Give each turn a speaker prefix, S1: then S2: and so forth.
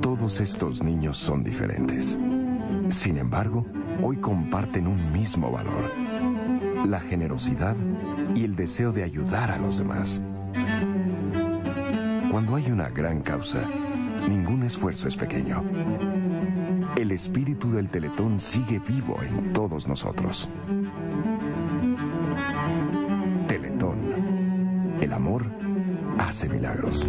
S1: Todos estos niños son diferentes. Sin embargo, hoy comparten un mismo valor, la generosidad y el deseo de ayudar a los demás. Cuando hay una gran causa, ningún esfuerzo es pequeño. El espíritu del Teletón sigue vivo en todos nosotros. Teletón. El amor hace milagros.